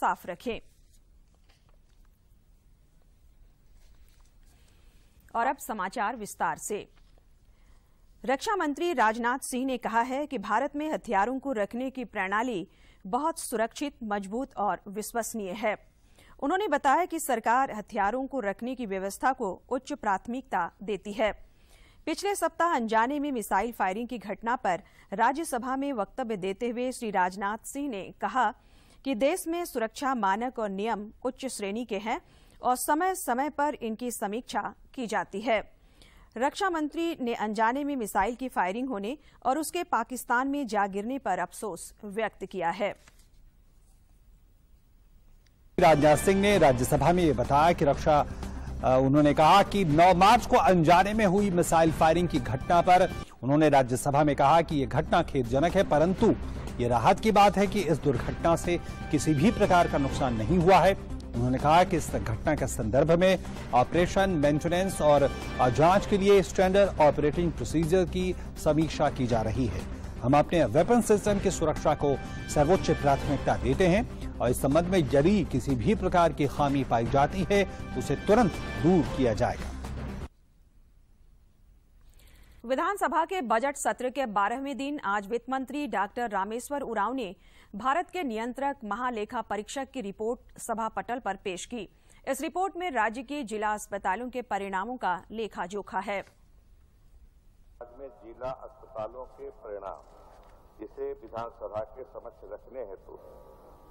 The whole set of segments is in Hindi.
साफ़ रखें। और अब समाचार विस्तार से। रक्षा मंत्री राजनाथ सिंह ने कहा है कि भारत में हथियारों को रखने की प्रणाली बहुत सुरक्षित, मज़बूत और विश्वसनीय है। उन्होंने बताया कि सरकार हथियारों को रखने की व्यवस्था को उच्च प्राथमिकता देती है। पिछले सप्ताह अनजाने में मिसाइल फायरिंग की घटना पर राज्यसभा में वक्तव्य देते हुए श्री राजनाथ सिंह ने कहा कि देश में सुरक्षा मानक और नियम उच्च श्रेणी के हैं और समय समय पर इनकी समीक्षा की जाती है। रक्षा मंत्री ने अनजाने में मिसाइल की फायरिंग होने और उसके पाकिस्तान में जा गिरने पर अफसोस व्यक्त किया है। राजनाथ सिंह ने राज्यसभा में ये बताया कि रक्षा उन्होंने कहा कि 9 मार्च को अनजाने में हुई मिसाइल फायरिंग की घटना पर उन्होंने राज्यसभा में कहा कि यह घटना खेदजनक है, परंतु ये राहत की बात है कि इस दुर्घटना से किसी भी प्रकार का नुकसान नहीं हुआ है। उन्होंने कहा कि इस घटना के संदर्भ में ऑपरेशन मेंटेनेंस और जाँच के लिए स्टैंडर्ड ऑपरेटिंग प्रोसीजर की समीक्षा की जा रही है। हम अपने वेपन सिस्टम की सुरक्षा को सर्वोच्च प्राथमिकता देते हैं और इस संबंध में यदि किसी भी प्रकार की खामी पाई जाती है, उसे तुरंत दूर किया जाएगा। विधानसभा के बजट सत्र के बारहवें दिन आज वित्त मंत्री डॉक्टर रामेश्वर उरांव ने भारत के नियंत्रक महालेखा परीक्षक की रिपोर्ट सभा पटल पर पेश की। इस रिपोर्ट में राज्य के जिला अस्पतालों के परिणामों का लेखा जोखा है में जिला अस्पतालों के परिणाम जिसे विधानसभा के समक्ष रखने हेतु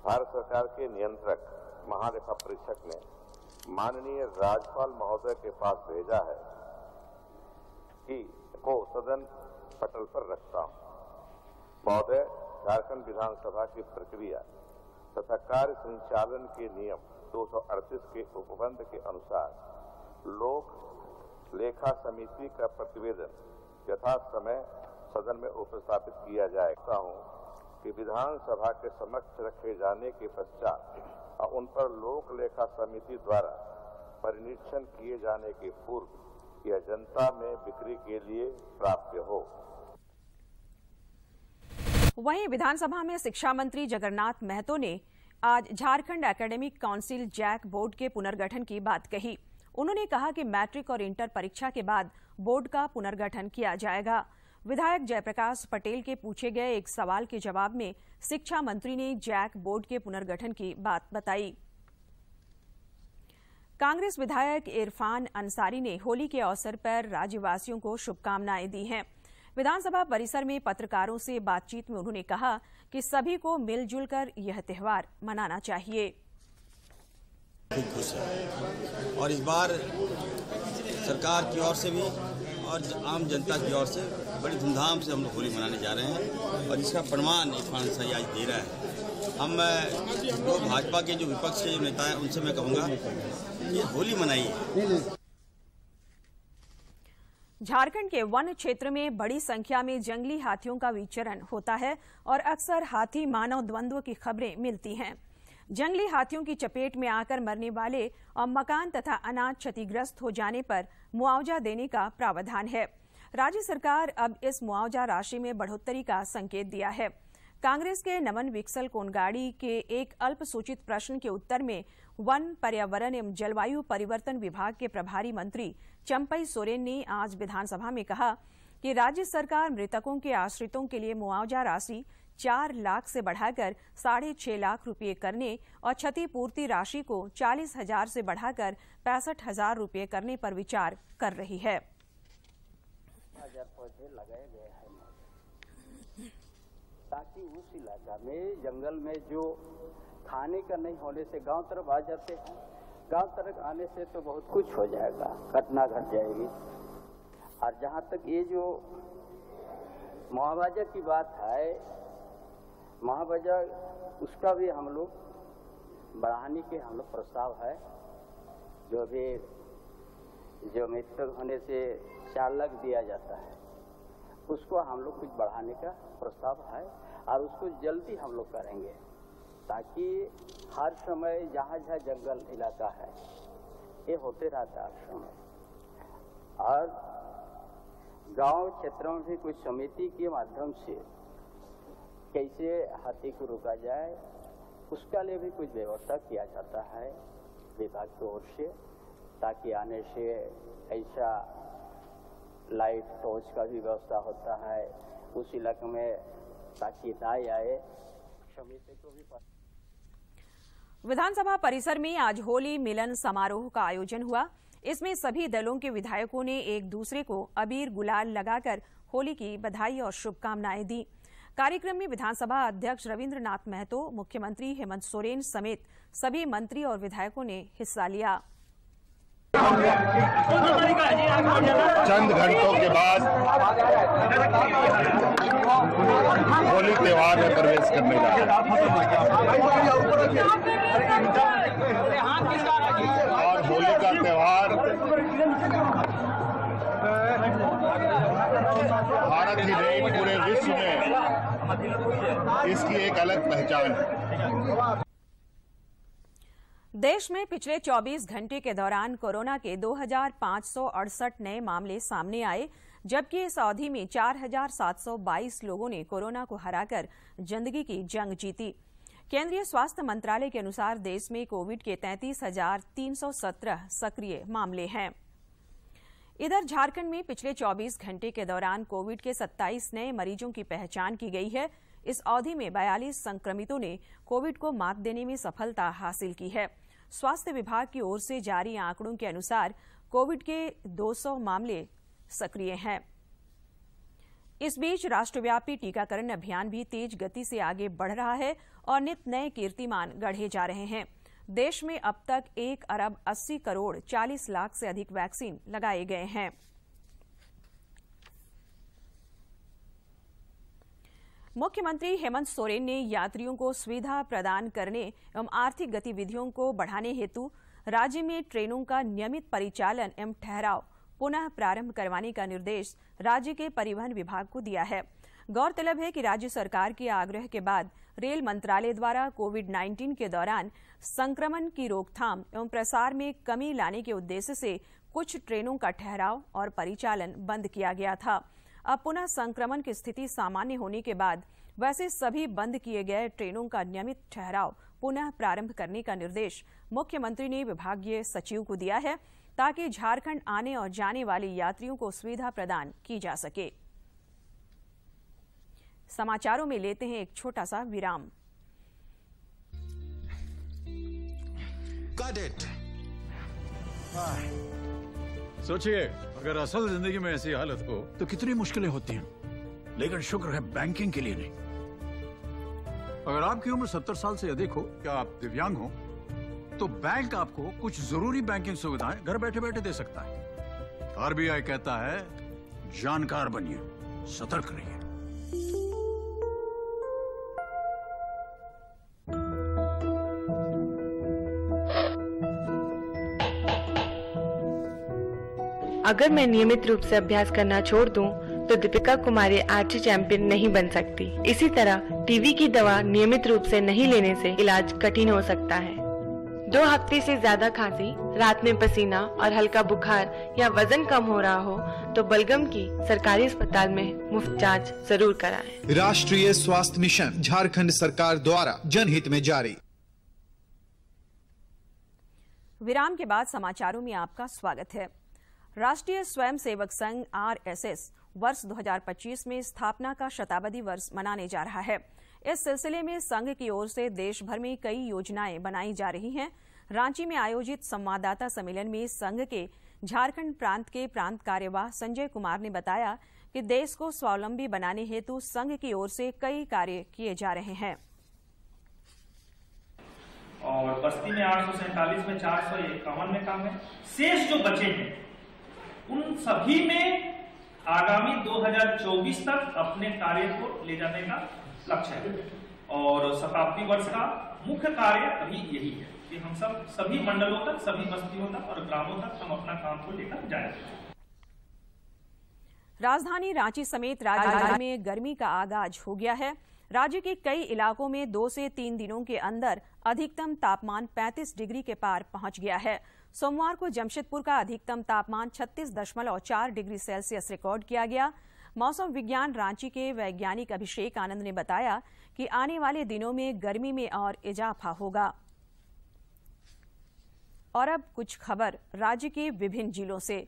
भारत सरकार के नियंत्रक महालेखा परीक्षक ने माननीय राज्यपाल महोदय के पास भेजा है कि को सदन पटल पर रखता हूँ। महोदय, झारखंड विधानसभा की प्रक्रिया तथा कार्य संचालन के नियम 238 के उपबंध के अनुसार लोक लेखा समिति का प्रतिवेदन यथा समय सदन में उपस्थापित किया जाएगा हूँ कि विधानसभा के समक्ष रखे जाने के पश्चात उन पर लोक लेखा समिति द्वारा परिरीक्षण किए जाने के पूर्व यह जनता में बिक्री के लिए प्राप्त हो। वहीं विधानसभा में शिक्षा मंत्री जगन्नाथ महतो ने आज Jharkhand academic council JAC board के पुनर्गठन की बात कही। उन्होंने कहा कि मैट्रिक और इंटर परीक्षा के बाद बोर्ड का पुनर्गठन किया जाएगा। विधायक जयप्रकाश पटेल के पूछे गए एक सवाल के जवाब में शिक्षा मंत्री ने जैक बोर्ड के पुनर्गठन की बात बताई। कांग्रेस विधायक इरफान अंसारी ने होली के अवसर पर राज्यवासियों को शुभकामनाएँ दी हैं। विधानसभा परिसर में पत्रकारों से बातचीत में उन्होंने कहा कि सभी को मिलजुल कर यह त्योहार मनाना चाहिए। खुश और इस बार सरकार की ओर से भी और आम जनता की ओर से बड़ी धूमधाम से हम लोग होली मनाने जा रहे हैं और इसका प्रमाण इरफान सही आज दे रहा है। हम जो भाजपा के जो विपक्ष के जो नेता हैं, उनसे मैं कहूँगा कि होली मनाइए। झारखंड के वन क्षेत्र में बड़ी संख्या में जंगली हाथियों का विचरण होता है और अक्सर हाथी मानव द्वंद्व की खबरें मिलती हैं। जंगली हाथियों की चपेट में आकर मरने वाले और मकान तथा अनाज क्षतिग्रस्त हो जाने पर मुआवजा देने का प्रावधान है। राज्य सरकार अब इस मुआवजा राशि में बढ़ोतरी का संकेत दिया है। कांग्रेस के नमन विक्सल कोनगाड़ी के एक अल्पसूचित प्रश्न के उत्तर में वन पर्यावरण एवं जलवायु परिवर्तन विभाग के प्रभारी मंत्री चंपई सोरेन ने आज विधानसभा में कहा कि राज्य सरकार मृतकों के आश्रितों के लिए मुआवजा राशि चार लाख से बढ़ाकर साढ़े छह लाख रुपये करने और क्षतिपूर्ति राशि को चालीस हज़ार से बढ़ाकर पैंसठ हज़ार रुपये करने पर विचार कर रही हैं। ताकि उस इलाका में, जंगल में जो खाने का नहीं होने से गाँव तरफ़ आ जाते हैं। गाँव तरफ़ आने से तो बहुत कुछ हो जाएगा, घटना घट जाएगी। और जहाँ तक ये जो मुआवजा की बात है, मुआवजा उसका भी हम लोग बढ़ाने के हम लोग प्रस्ताव है। जो भी जो मृतक होने से चार लाख दिया जाता है। उसको हम लोग कुछ बढ़ाने का प्रस्ताव है और उसको जल्दी हम लोग करेंगे ताकि हर समय जहाँ जहाँ जंगल इलाका है, ये होते रहता हर समय और गाँव क्षेत्रों में भी कुछ समिति के माध्यम से कैसे हाथी को रोका जाए, उसका लिए भी कुछ व्यवस्था किया जाता है विभाग की ओर से, ताकि आने से ऐसा लाइट, टॉर्च का भी व्यवस्था होता है। उस इलाके में ताकि ना आए। समिति को भी विधानसभा परिसर में आज होली मिलन समारोह का आयोजन हुआ। इसमें सभी दलों के विधायकों ने एक दूसरे को अबीर गुलाल लगाकर होली की बधाई और शुभकामनाएँ दी। कार्यक्रम में विधानसभा अध्यक्ष रविंद्रनाथ महतो, मुख्यमंत्री हेमंत सोरेन समेत सभी मंत्री और विधायकों ने हिस्सा लिया। चंद घंटों के बाद होली त्यौहार में प्रवेश करने जा और होली का त्यौहार भारत ही नहीं, पूरे विश्व में इसकी एक अलग पहचान है। देश में पिछले 24 घंटे के दौरान कोरोना के दो नए मामले सामने आए जबकि इस अवधि में 4,722 लोगों ने कोरोना को हराकर ज़िंदगी की जंग जीती। केंद्रीय स्वास्थ्य मंत्रालय के अनुसार देश में कोविड के 33,317 सक्रिय मामले हैं। इधर झारखंड में पिछले 24 घंटे के दौरान कोविड के 27 नए मरीजों की पहचान की गई है इस अवधि में 42 संक्रमितों ने कोविड को मात देने में सफलता हासिल की है। स्वास्थ्य विभाग की ओर से जारी आंकड़ों के अनुसार कोविड के 200 मामले सक्रिय हैं। इस बीच राष्ट्रव्यापी टीकाकरण अभियान भी तेज गति से आगे बढ़ रहा है और नित नए कीर्तिमान गढ़े जा रहे हैं। देश में अब तक एक अरब 80 करोड़ 40 लाख से अधिक वैक्सीन लगाए गए हैं। मुख्यमंत्री हेमंत सोरेन ने यात्रियों को सुविधा प्रदान करने एवं आर्थिक गतिविधियों को बढ़ाने हेतु राज्य में ट्रेनों का नियमित परिचालन एवं ठहराव पुनः प्रारंभ करवाने का निर्देश राज्य के परिवहन विभाग को दिया है। गौरतलब है कि राज्य सरकार के आग्रह के बाद रेल मंत्रालय द्वारा कोविड 19 के दौरान संक्रमण की रोकथाम एवं प्रसार में कमी लाने के उद्देश्य से कुछ ट्रेनों का ठहराव और परिचालन बंद किया गया था। अब पुनः संक्रमण की स्थिति सामान्य होने के बाद वैसे सभी बंद किए गए ट्रेनों का नियमित ठहराव पुनः प्रारंभ करने का निर्देश मुख्यमंत्री ने विभागीय सचिव को दिया है ताकि झारखंड आने और जाने वाले यात्रियों को सुविधा प्रदान की जा सके। समाचारों में लेते हैं एक छोटा सा विराम। सोचिए। अगर असल ज़िंदगी में ऐसी हालत हो तो कितनी मुश्किलें होती हैं। लेकिन शुक्र है बैंकिंग के लिए नहीं। अगर आपकी उम्र 70 साल से अधिक हो, या आप दिव्यांग हो तो बैंक आपको कुछ ज़रूरी बैंकिंग सुविधाएँ घर बैठे बैठे दे सकता है। आरबीआई कहता है, जानकार बनिए, सतर्क रहिए। अगर मैं नियमित रूप से अभ्यास करना छोड़ दूँ, तो दीपिका कुमारी आर्ची चैंपियन नहीं बन सकती। इसी तरह टीवी की दवा नियमित रूप से नहीं लेने से इलाज कठिन हो सकता है। दो हफ़्ते से ज़्यादा खांसी रात में पसीना और हल्का बुखार या वज़न कम हो रहा हो तो बलगम की सरकारी अस्पताल में मुफ़्त जाँच ज़रूर कराएँ। राष्ट्रीय स्वास्थ्य मिशन झारखंड सरकार द्वारा जनहित में जारी। विराम के बाद समाचारों में आपका स्वागत है। राष्ट्रीय स्वयंसेवक संघ आरएसएस वर्ष 2025 में स्थापना का शताब्दी वर्ष मनाने जा रहा है। इस सिलसिले में संघ की ओर से देश भर में कई योजनाएँ बनाई जा रही हैं। रांची में आयोजित संवाददाता सम्मेलन में संघ के झारखंड प्रांत के प्रांत कार्यवाह संजय कुमार ने बताया कि देश को स्वावलंबी बनाने हेतु संघ की ओर से कई कार्य किए जा रहे हैं। और बस्ती में आठ सौ सैंतालीस में चार सौ इक्यावन में काम है। शेष जो बचे हैं उन सभी में आगामी 2024 तक अपने कार्य को ले जाने का लक्ष्य है। और शताब्दी वर्ष का मुख्य कार्य अभी यही है कि हम सब, सभी मंडलों तक, सभी बस्तियों तक और ग्रामों तक हम अपना काम को लेकर जाए राजधानी रांची समेत राज्य में गर्मी का आगाज़ हो गया है। राज्य के कई इलाकों में दो से तीन दिनों के अंदर अधिकतम तापमान 35 डिग्री के पार पहुँच गया है। सोमवार को जमशेदपुर का अधिकतम तापमान 36.4 डिग्री सेल्सियस रिकॉर्ड किया गया। मौसम विज्ञान रांची के वैज्ञानिक अभिषेक आनंद ने बताया कि आने वाले दिनों में गर्मी में और इजाफा होगा। और अब कुछ खबर, राज्य के विभिन्न जिलों से।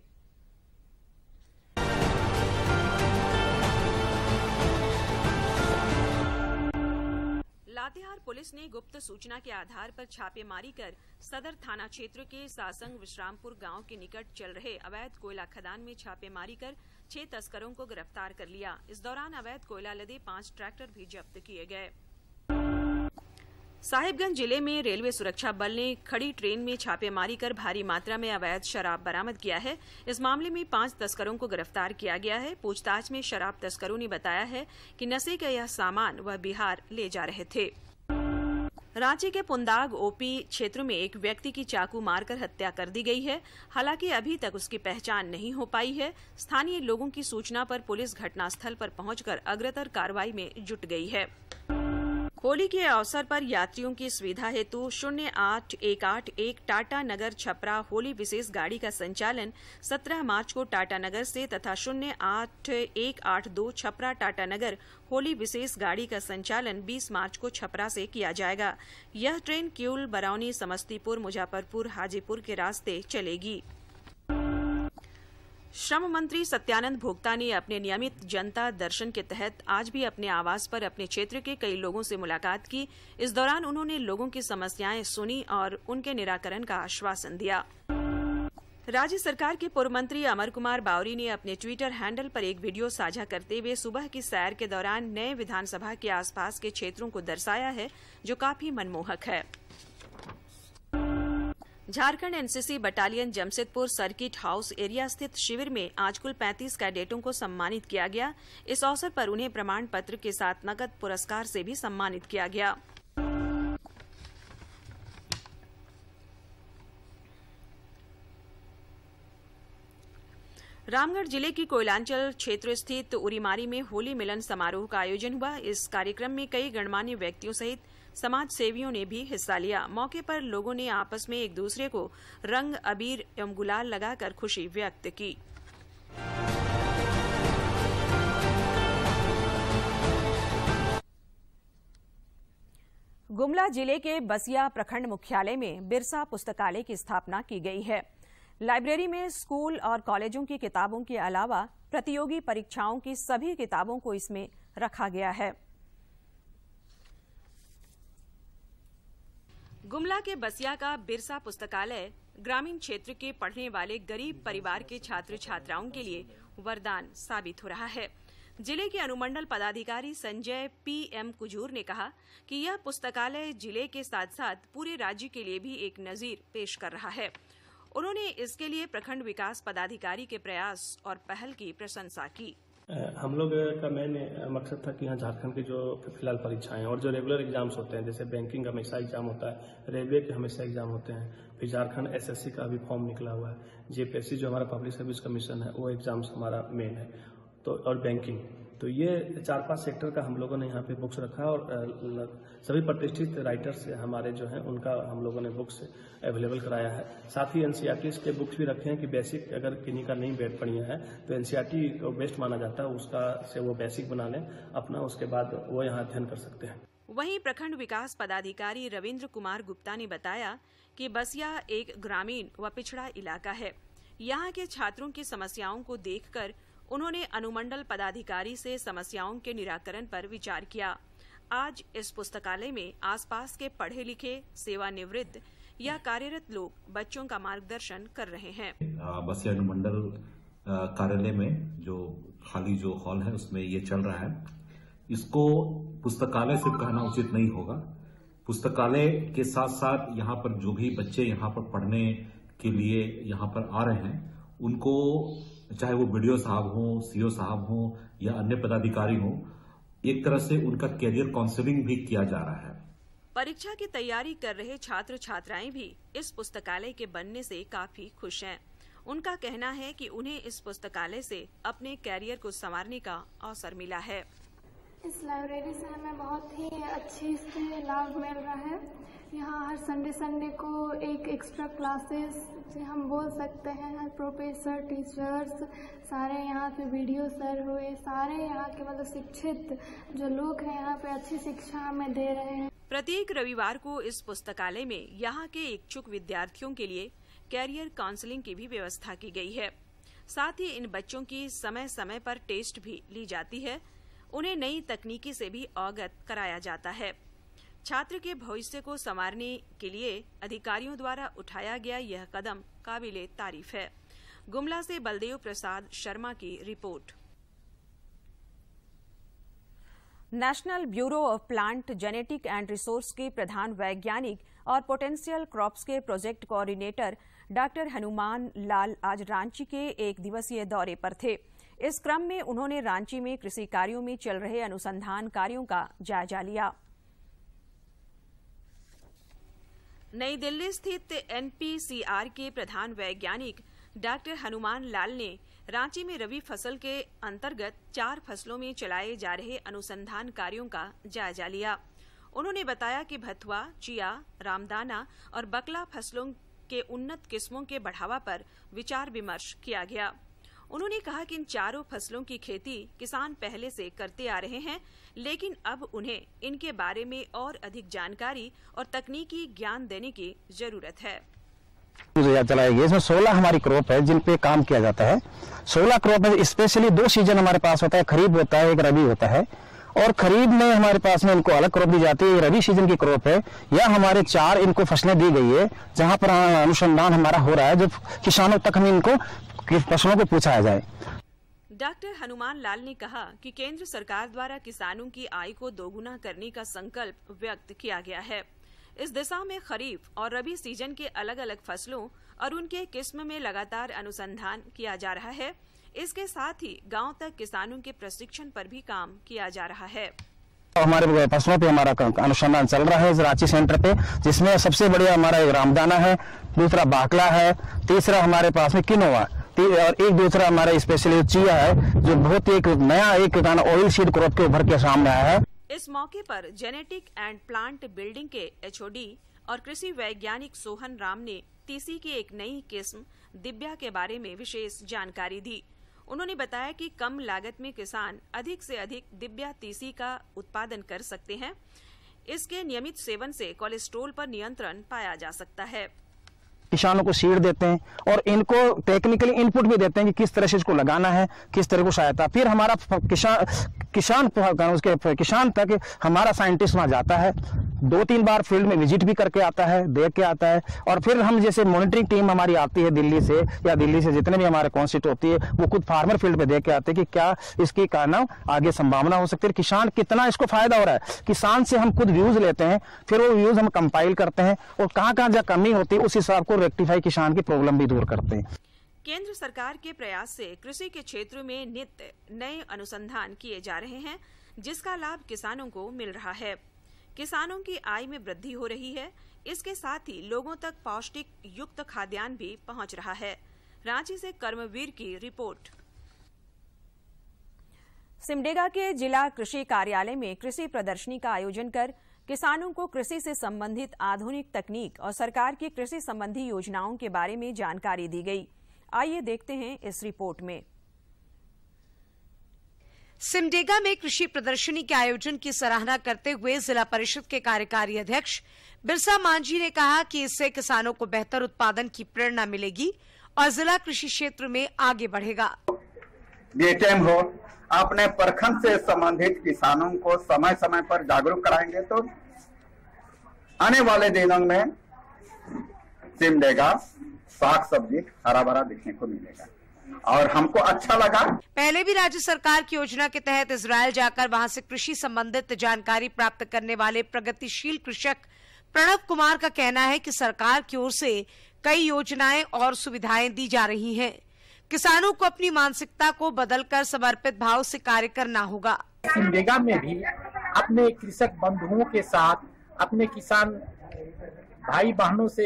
लातेहार पुलिस ने गुप्त सूचना के आधार पर छापेमारी कर सदर थाना क्षेत्र के सासंग विश्रामपुर गाँव के निकट चल रहे अवैध कोयला खदान में छापेमारी कर छह तस्करों को गिरफ़्तार कर लिया। इस दौरान अवैध कोयला लदे पाँच ट्रैक्टर भी जब्त किए गए। साहिबगंज ज़िले में रेलवे सुरक्षा बल ने खड़ी ट्रेन में छापेमारी कर भारी मात्रा में अवैध शराब बरामद किया है। इस मामले में पाँच तस्करों को गिरफ़्तार किया गया है। पूछताछ में शराब तस्करों ने बताया है कि नशे का यह सामान वह बिहार ले जा रहे थे। रांची के पुंदाग ओपी क्षेत्र में एक व्यक्ति की चाकू मारकर हत्या कर दी गई है। हालाँकि अभी तक उसकी पहचान नहीं हो पाई है। स्थानीय लोगों की सूचना पर पुलिस घटनास्थल पर पहुंचकर अग्रतर कार्रवाई में जुट गई है। होली के अवसर पर यात्रियों की सुविधा हेतु शून्य आठ एक आठ एक टाटा नगर छपरा होली विशेष गाड़ी का संचालन 17 मार्च को टाटा नगर से तथा शून्य आठ एक आठ दो छपरा टाटा नगर होली विशेष गाड़ी का संचालन 20 मार्च को छपरा से किया जाएगा। यह ट्रेन किउल बरौनी, समस्तीपुर, मुजफ्फरपुर, हाजीपुर के रास्ते चलेगी। श्रम मंत्री सत्यानंद भोक्ता ने अपने नियमित जनता दर्शन के तहत आज भी अपने आवास पर अपने क्षेत्र के कई लोगों से मुलाकात की। इस दौरान उन्होंने लोगों की समस्याएँ सुनी और उनके निराकरण का आश्वासन दिया। राज्य सरकार के पूर्व मंत्री अमर कुमार बावरी ने अपने ट्विटर हैंडल पर एक वीडियो साझा करते हुए सुबह की सैर के दौरान नए विधानसभा के आसपास के क्षेत्रों को दर्शाया है, जो काफ़ी मनमोहक है। Jharkhand NCC battalion Jamshedpur circuit house area स्थित शिविर में आज कुल 35 कैडेटों को सम्मानित किया गया। इस अवसर पर उन्हें प्रमाण पत्र के साथ नकद पुरस्कार से भी सम्मानित किया गया। रामगढ़ ज़िले की कोयलांचल क्षेत्र स्थित उरीमारी में होली मिलन समारोह का आयोजन हुआ। इस कार्यक्रम में कई गणमान्य व्यक्तियों सहित समाज सेवियों ने भी हिस्सा लिया। मौके पर लोगों ने आपस में एक दूसरे को रंग, अबीर एवं गुलाल लगाकर खुशी व्यक्त की। गुमला ज़िले के बसिया प्रखंड मुख्यालय में बिरसा पुस्तकालय की स्थापना की गई है। लाइब्रेरी में स्कूल और कॉलेजों की किताबों के अलावा प्रतियोगी परीक्षाओं की सभी किताबों को इसमें रखा गया है। गुमला के बसिया का बिरसा पुस्तकालय ग्रामीण क्षेत्र के पढ़ने वाले गरीब परिवार के छात्र छात्राओं के लिए वरदान साबित हो रहा है। ज़िले के अनुमंडल पदाधिकारी संजय पी एम कुजूर ने कहा कि यह पुस्तकालय ज़िले के साथ साथ पूरे राज्य के लिए भी एक नजीर पेश कर रहा है। उन्होंने इसके लिए प्रखंड विकास पदाधिकारी के प्रयास और पहल की प्रशंसा की। हम लोग का मेन मकसद था कि यहाँ झारखंड के जो फ़िलहाल परीक्षाएँ और जो रेगुलर एग्ज़ाम्स होते हैं, जैसे बैंकिंग का हमेशा एग्ज़ाम होता है रेलवे के हमेशा एग्ज़ाम होते हैं, फिर झारखंड एसएससी का भी फॉर्म निकला हुआ है जेपीएससी जो हमारा पब्लिक सर्विस कमीशन है, वो एग्ज़ाम्स हमारा मेन है तो और बैंकिंग तो ये चार पाँच सेक्टर का हम लोगों ने यहाँ पे बुक्स रखा और सभी प्रतिष्ठित राइटर्स हमारे जो हैं, उनका हम लोगों ने बुक्स अवेलेबल कराया है। साथ ही एनसीईआरटी के बुक्स भी रखे हैं कि बेसिक अगर किन्हीं का नहीं बैठ पढ़िया है तो एनसीईआरटी को बेस्ट माना जाता है, उसका से वो बेसिक बना लें, अपना उसके बाद वो यहाँ अध्ययन कर सकते हैं। वहीं प्रखंड विकास पदाधिकारी रविंद्र कुमार गुप्ता ने बताया कि बसिया एक ग्रामीण व पिछड़ा इलाका है। यहाँ के छात्रों की समस्याओं को देखकर उन्होंने अनुमंडल पदाधिकारी से समस्याओं के निराकरण पर विचार किया। आज इस पुस्तकालय में आसपास के पढ़े लिखे सेवानिवृत्त या कार्यरत लोग बच्चों का मार्गदर्शन कर रहे हैं। बसिया अनुमंडल कार्यालय में जो खाली जो हॉल है, उसमें ये चल रहा है। इसको पुस्तकालय सिर्फ़ कहना उचित नहीं होगा। पुस्तकालय के साथ साथ यहाँ पर जो भी बच्चे यहाँ पर पढ़ने के लिए यहाँ पर आ रहे हैं, उनको चाहे वो बीडीओ साहब हो सीओ साहब हो या अन्य पदाधिकारी हो, एक तरह से उनका कैरियर काउंसिलिंग भी किया जा रहा है। परीक्षा की तैयारी कर रहे छात्र छात्राएँ भी इस पुस्तकालय के बनने से काफ़ी खुश हैं। उनका कहना है कि उन्हें इस पुस्तकालय से अपने कैरियर को संवारने का अवसर मिला है। इस लाइब्रेरी से हमें बहुत ही अच्छी इससे लाभ मिल रहा है। यहाँ हर संडे संडे को एक एक्स्ट्रा क्लासेस से हम बोल सकते हैं। हर प्रोफेसर टीचर्स सारे यहाँ पे वीडियो सर हुए, सारे यहाँ के मतलब शिक्षित जो लोग हैं यहाँ पे अच्छी शिक्षा हमें दे रहे हैं। प्रत्येक रविवार को इस पुस्तकालय में यहाँ के इच्छुक विद्यार्थियों के लिए कैरियर काउंसलिंग की भी व्यवस्था की गई है। साथ ही इन बच्चों की समय समय पर टेस्ट भी ली जाती है। उन्हें नई तकनीकी से भी अवगत कराया जाता है। छात्र के भविष्य को संवारने के लिए अधिकारियों द्वारा उठाया गया यह कदम काबिले तारीफ़ है। गुमला से बलदेव प्रसाद शर्मा की report. National bureau of plant genetic and resource के प्रधान वैज्ञानिक और पोटेंशियल क्रॉप्स के project coordinator doctor Hanuman Lal आज रांची के एक दिवसीय दौरे पर थे। इस क्रम में उन्होंने रांची में कृषि कार्यों में चल रहे अनुसंधान कार्यों का जायजा लिया। नई दिल्ली स्थित एनपीसीआर के प्रधान वैज्ञानिक डॉक्टर हनुमान लाल ने रांची में रबी फ़सल के अंतर्गत चार फ़सलों में चलाए जा रहे अनुसंधान कार्यों का जायजा लिया। उन्होंने बताया कि भथुआ, चिया, रामदाना और बकला फ़सलों के उन्नत किस्मों के बढ़ावा पर विचार विमर्श किया गया। उन्होंने कहा कि इन चारों फ़सलों की खेती किसान पहले से करते आ रहे हैं, लेकिन अब उन्हें इनके बारे में और अधिक जानकारी और तकनीकी ज्ञान देने की ज़रूरत है। चलाएगी इसमें 16 हमारी क्रॉप है, जिन पे काम किया जाता है। 16 क्रॉप में स्पेशली दो सीज़न हमारे पास होता है, खरीफ होता है, एक रबी होता है। और खरीफ में हमारे पास में इनको अलग क्रॉप दी जाती है रबी सीज़न की क्रॉप है। या हमारे चार इनको फ़सलें दी गई है, जहाँ पर अनुसंधान हमारा हो रहा है, जो किसानों तक हम इनको फ़सलों को पूछाया जाए। डॉक्टर हनुमान लाल ने कहा कि केंद्र सरकार द्वारा किसानों की आय को दोगुना करने का संकल्प व्यक्त किया गया है। इस दिशा में खरीफ और रबी सीज़न के अलग अलग फ़सलों और उनके किस्म में लगातार अनुसंधान किया जा रहा है। इसके साथ ही गाँव तक किसानों के प्रशिक्षण पर भी काम किया जा रहा है। हमारे फ़सलों पे हमारा अनुसंधान चल रहा है रांची सेंटर पे जिसमें सबसे बढ़िया हमारा एक रामदाना है दूसरा बाकला है तीसरा हमारे पास में किनोवा। और एक दूसरा हमारा स्पेशली चिया है, जो बहुत एक नया एक ऑयल सीड क्रॉप के उभर के सामने आया है। इस मौके पर जेनेटिक एंड प्लांट बिल्डिंग के एचओडी और कृषि वैज्ञानिक सोहन राम ने तीसी की एक नई किस्म, दिव्या के बारे में विशेष जानकारी दी। उन्होंने बताया कि कम लागत में किसान अधिक से अधिक दिव्या तीसी का उत्पादन कर सकते हैं। इसके नियमित सेवन से कोलेस्ट्रोल पर नियंत्रण पाया जा सकता है। किसानों को सीड देते हैं और इनको टेक्निकली इनपुट भी देते हैं कि किस तरह से इसको लगाना है, किस तरह को सहायता। फिर हमारा किसान किसान उसके किसान तक हमारा साइंटिस्ट वहाँ जाता है। दो तीन बार फ़ील्ड में विज़िट भी करके आता है, देख के आता है। और फिर हम जैसे मॉनिटरिंग टीम हमारी आती है दिल्ली से, या दिल्ली से जितने भी हमारे कॉन्स्टिट होती है, वो खुद फार्मर फ़ील्ड में देख के आते हैं कि क्या इसकी कारण आगे संभावना हो सकती है। किसान कितना इसको फ़ायदा हो रहा है? किसान से हम खुद व्यूज़ लेते हैं, फिर वो व्यूज़ हम कंपाइल करते हैं और कहाँ कहाँ जहाँ कमी होती है, उस हिसाब को रेक्टिफाई किसान की प्रॉब्लम भी दूर करते हैं। केंद्र सरकार के प्रयास से कृषि के क्षेत्र में नित्य नए अनुसंधान किए जा रहे हैं, जिसका लाभ किसानों को मिल रहा है। किसानों की आय में वृद्धि हो रही है। इसके साथ ही लोगों तक पौष्टिक युक्त खाद्यान्न भी पहुँच रहा है। रांची से कर्मवीर की रिपोर्ट। सिमडेगा के जिला कृषि कार्यालय में कृषि प्रदर्शनी का आयोजन कर किसानों को कृषि से संबंधित आधुनिक तकनीक और सरकार की कृषि संबंधी योजनाओं के बारे में जानकारी दी गई। आइए देखते हैं इस रिपोर्ट में। सिमडेगा में कृषि प्रदर्शनी के आयोजन की सराहना करते हुए जिला परिषद के कार्यकारी अध्यक्ष बिरसा मांझी ने कहा कि इससे किसानों को बेहतर उत्पादन की प्रेरणा मिलेगी और जिला कृषि क्षेत्र में आगे बढ़ेगा। बीएचएम हो अपने प्रखंड से संबंधित किसानों को समय समय पर जागरूक कराएँगे तो आने वाले दिनों में सिमडेगा साग सब्ज़ी हरा भरा दिखने को मिलेगा। और हमको अच्छा लगा। पहले भी राज्य सरकार की योजना के तहत इसराइल जाकर वहाँ से कृषि संबंधित जानकारी प्राप्त करने वाले प्रगतिशील कृषक प्रणव कुमार का कहना है कि सरकार की ओर से कई योजनाएँ और सुविधाएँ दी जा रही हैं। किसानों को अपनी मानसिकता को बदलकर समर्पित भाव से कार्य करना होगा। सिमडेगा में भी अपने कृषक बंधुओं के साथ अपने किसान भाई बहनों से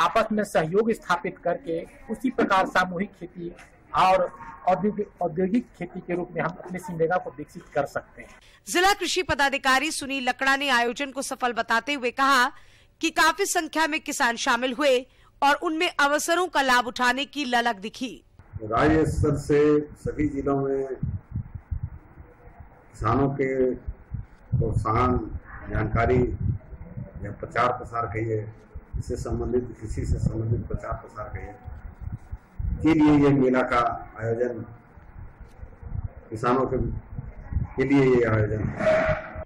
आपस में सहयोग स्थापित करके उसी प्रकार सामूहिक खेती और औद्योगिक खेती के रूप में हम अपने सिमडेगा को विकसित कर सकते हैं। जिला कृषि पदाधिकारी सुनील लकड़ा ने आयोजन को सफल बताते हुए कहा कि काफ़ी संख्या में किसान शामिल हुए और उनमें अवसरों का लाभ उठाने की ललक दिखी। राज्य स्तर से सभी जिलों में किसानों के प्रोत्साहन जानकारी या प्रचार प्रसार कहिए इससे संबंधित कृषि से संबंधित प्रचार प्रसार कहिए। के लिए ये मेला का आयोजन किसानों के, के लिए ये आयोजन?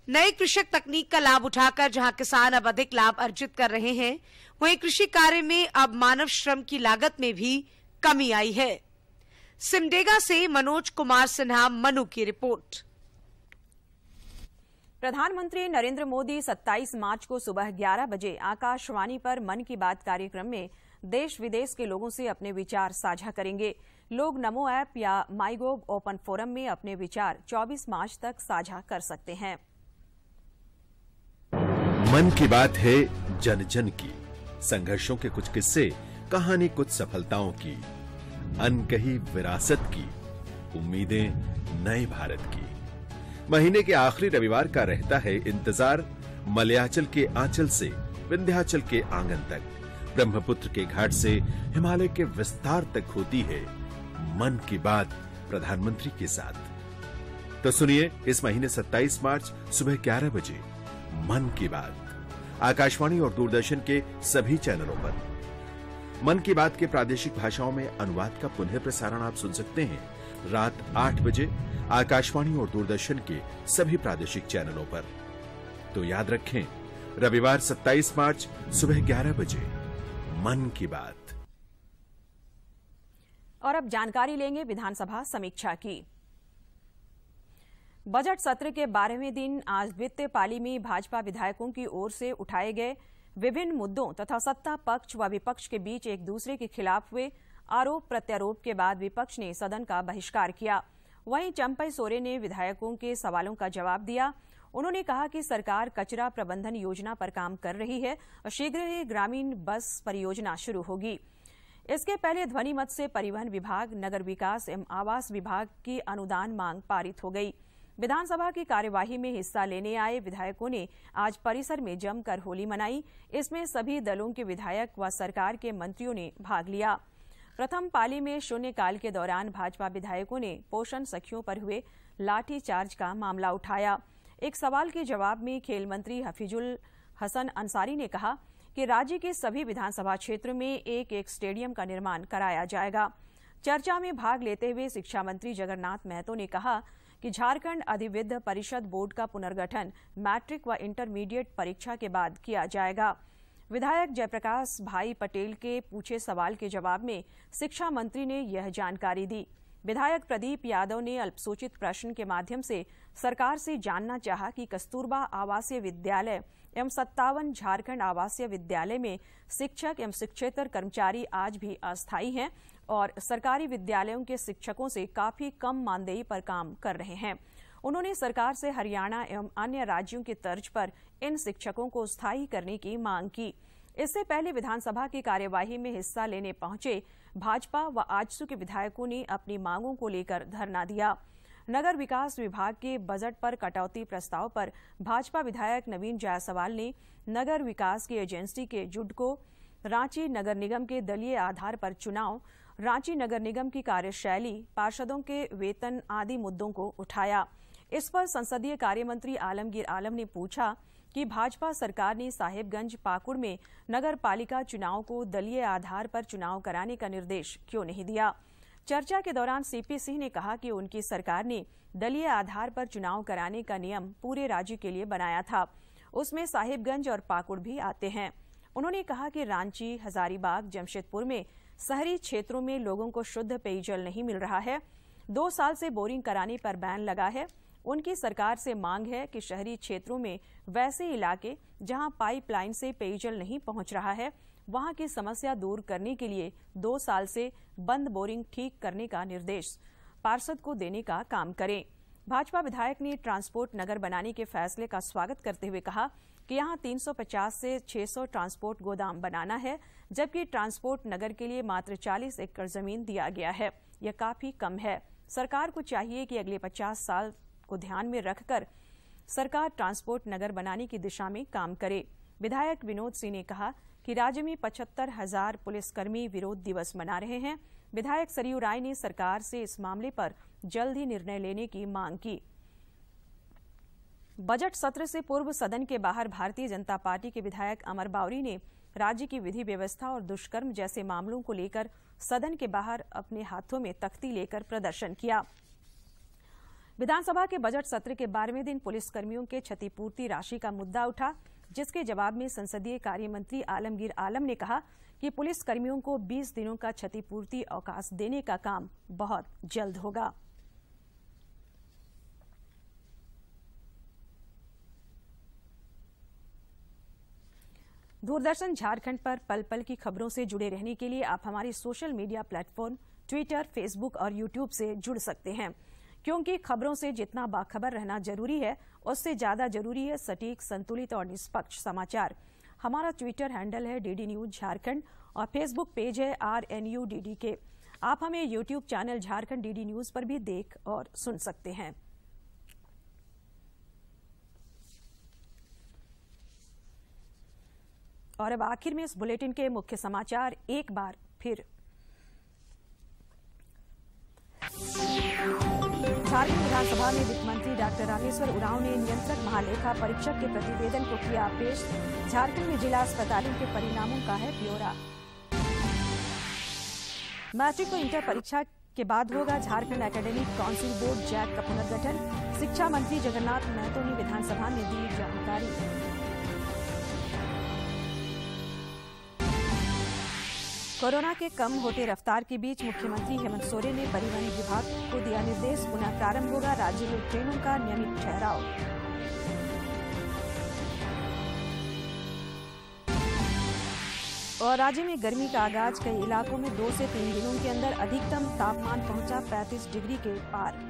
नए कृषक तकनीक का लाभ उठाकर जहाँ किसान अब अधिक लाभ अर्जित कर रहे हैं वहीं कृषि कार्य में अब मानव श्रम की लागत में भी कमी आई है। सिमडेगा से मनोज कुमार सिन्हा मनु की रिपोर्ट। प्रधानमंत्री नरेंद्र मोदी 27 मार्च को सुबह 11 बजे आकाशवाणी पर मन की बात कार्यक्रम में देश विदेश के लोगों से अपने विचार साझा करेंगे। लोग नमो ऐप या माईगोव ओपन फोरम में अपने विचार 24 मार्च तक साझा कर सकते हैं। मन की बात है जन जन की, संघर्षों के कुछ किस्से, कहानी कुछ सफलताओं की, अनकही विरासत की, उम्मीदें नए भारत की। महीने के आखिरी रविवार का रहता है इंतज़ार मलयाचल के आंचल से विंध्याचल के आँगन तक। ब्रह्मपुत्र के घाट से हिमालय के विस्तार तक होती है मन की बात प्रधानमंत्री के साथ। तो सुनिए, इस महीने 27 मार्च सुबह 11 बजे, मन की बात। आकाशवाणी और दूरदर्शन के सभी चैनलों पर। मन की बात के प्रादेशिक भाषाओं में अनुवाद का पुनः प्रसारण आप सुन सकते हैं रात आठ बजे आकाशवाणी और दूरदर्शन के सभी प्रादेशिक चैनलों पर। तो याद रखें, रविवार 27 मार्च सुबह 11 बजे, मन की बात। और अब जानकारी लेंगे विधानसभा समीक्षा की। बजट सत्र के बारहवें दिन आज वित्तीय पाली में भाजपा विधायकों की ओर से उठाए गए विभिन्न मुद्दों तथा सत्ता पक्ष व विपक्ष के बीच एक दूसरे के खिलाफ हुए आरोप प्रत्यारोप के बाद विपक्ष ने सदन का बहिष्कार किया। वहीं चंपई सोरे ने विधायकों के सवालों का जवाब दिया। उन्होंने कहा कि सरकार कचरा प्रबंधन योजना पर काम कर रही है और शीघ्र ही ग्रामीण बस परियोजना शुरू होगी। इसके पहले ध्वनि मत से परिवहन विभाग, नगर विकास एवं आवास विभाग की अनुदान मांग पारित हो गई। विधानसभा की कार्यवाही में हिस्सा लेने आए विधायकों ने आज परिसर में जमकर होली मनाई। इसमें सभी दलों के विधायक व सरकार के मंत्रियों ने भाग लिया। प्रथम पाली में शून्यकाल के दौरान भाजपा विधायकों ने पोषण सखियों पर हुए लाठीचार्ज का मामला उठाया। एक सवाल के जवाब में खेल मंत्री हफीजुल हसन अंसारी ने कहा कि राज्य के सभी विधानसभा क्षेत्र में एक एक स्टेडियम का निर्माण कराया जाएगा। चर्चा में भाग लेते हुए शिक्षा मंत्री जगन्नाथ महतो ने कहा कि झारखंड अधिविद्य परिषद बोर्ड का पुनर्गठन मैट्रिक व इंटरमीडिएट परीक्षा के बाद किया जाएगा। विधायक जयप्रकाश भाई पटेल के पूछे सवाल के जवाब में शिक्षा मंत्री ने यह जानकारी दी। विधायक प्रदीप यादव ने अल्पसूचित प्रश्न के माध्यम से सरकार से जानना चाहा कि कस्तूरबा आवासीय विद्यालय एवं सत्तावन झारखंड आवासीय विद्यालय में शिक्षक एवं शिक्षेतर कर्मचारी आज भी अस्थायी हैं और सरकारी विद्यालयों के शिक्षकों से काफ़ी कम मानदेय पर काम कर रहे हैं। उन्होंने सरकार से हरियाणा एवं अन्य राज्यों की तर्ज पर इन शिक्षकों को स्थायी करने की मांग की। इससे पहले विधानसभा की कार्यवाही में हिस्सा लेने पहुँचे भाजपा व आजसू के विधायकों ने अपनी मांगों को लेकर धरना दिया। नगर विकास विभाग के बजट पर कटौती प्रस्ताव पर भाजपा विधायक नवीन जायसवाल ने नगर विकास की एजेंसी के जुडको, रांची नगर निगम के दलीय आधार पर चुनाव, रांची नगर निगम की कार्यशैली, पार्षदों के वेतन आदि मुद्दों को उठाया। इस पर संसदीय कार्य मंत्री आलमगीर आलम ने पूछा कि भाजपा सरकार ने साहेबगंज पाकुड़ में नगर पालिका चुनाव को दलीय आधार पर चुनाव कराने का निर्देश क्यों नहीं दिया? चर्चा के दौरान सीपी सिंह ने कहा कि उनकी सरकार ने दलीय आधार पर चुनाव कराने का नियम पूरे राज्य के लिए बनाया था। उसमें साहिबगंज और पाकुड़ भी आते हैं। उन्होंने कहा कि रांची, हजारीबाग, जमशेदपुर में शहरी क्षेत्रों में लोगों को शुद्ध पेयजल नहीं मिल रहा है। दो साल से बोरिंग कराने पर बैन लगा है। उनकी सरकार से मांग है कि शहरी क्षेत्रों में वैसे इलाके जहाँ पाइपलाइन से पेयजल नहीं पहुँच रहा है, वहाँ की समस्या दूर करने के लिए दो साल से बंद बोरिंग ठीक करने का निर्देश पार्षद को देने का काम करें। भाजपा विधायक ने ट्रांसपोर्ट नगर बनाने के फैसले का स्वागत करते हुए कहा कि यहाँ 350 से 600 ट्रांसपोर्ट गोदाम बनाना है, जबकि ट्रांसपोर्ट नगर के लिए मात्र 40 एकड़ ज़मीन दिया गया है। यह काफ़ी कम है। सरकार को चाहिए कि अगले 50 साल को ध्यान में रखकर सरकार ट्रांसपोर्ट नगर बनाने की दिशा में काम करे। विधायक विनोद सिंह ने कहा कि राज्य में पचहत्तर हज़ार पुलिसकर्मी विरोध दिवस मना रहे हैं। विधायक सरयू राय ने सरकार से इस मामले पर जल्द ही निर्णय लेने की मांग की। बजट सत्र से पूर्व सदन के बाहर भारतीय जनता पार्टी के विधायक अमर बावरी ने राज्य की विधि व्यवस्था और दुष्कर्म जैसे मामलों को लेकर सदन के बाहर अपने हाथों में तख्ती लेकर प्रदर्शन किया। विधानसभा के बजट सत्र के बारहवें दिन पुलिसकर्मियों के क्षतिपूर्ति राशि का मुद्दा उठा, जिसके जवाब में संसदीय कार्य मंत्री आलमगीर आलम ने कहा कि पुलिसकर्मियों को 20 दिनों का क्षतिपूर्ति अवकाश देने का काम बहुत जल्द होगा। दूरदर्शन झारखंड पर पल पल की खबरों से जुड़े रहने के लिए आप हमारे social media platform Twitter, Facebook और यूट्यूब से जुड़ सकते हैं। क्योंकि खबरों से जितना बाखबर रहना ज़रूरी है, उससे ज़्यादा ज़रूरी है सटीक, संतुलित और निष्पक्ष समाचार। हमारा ट्विटर हैंडल है डीडी न्यूज़ झारखंड और फेसबुक पेज है R N U D D के आप हमें YouTube channel Jharkhand DD news पर भी देख और सुन सकते हैं। और अब आखिर में इस बुलेटिन के मुख्य समाचार, एक बार फिर। झारखंड विधानसभा में वित्त मंत्री डॉक्टर रामेश्वर उरांव ने नियंत्रक महालेखा परीक्षक के प्रतिवेदन को किया पेश। झारखंड में जिला अस्पतालों के परिणामों का है ब्यौरा। मैट्रिक और इंटर परीक्षा के बाद होगा Jharkhand academic council board JAC का पुनर्गठन। शिक्षा मंत्री जगन्नाथ महतो ने विधानसभा में दी जानकारी। कोरोना के कम होते रफ्तार के बीच मुख्यमंत्री हेमंत सोरेन ने परिवहन विभाग को दिया निर्देश, पुनः प्रारंभ होगा राज्य में ट्रेनों का नियमित ठहराव। और राज्य में गर्मी का आगाज़ कई इलाकों में दो से तीन दिनों के अंदर अधिकतम तापमान पहुँचा 35 डिग्री के पार।